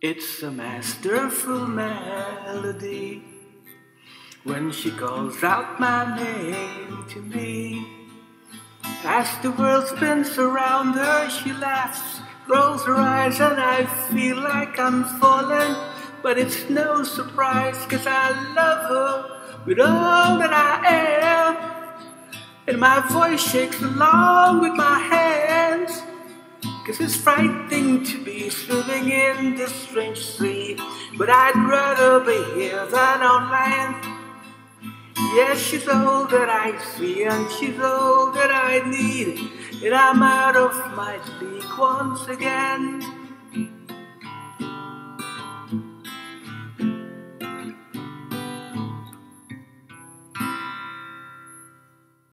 It's a masterful melody when she calls out my name to me. As the world spins around her, she laughs, rolls her eyes, and I feel like I'm falling. But it's no surprise, cause I love her with all that I am. And my voice shakes along with my hands. Cause it's frightening to be swimming in this strange sea. But I'd rather be here than on land. Yes, she's all that I see, and she's all that I need. And I'm out of my league once again.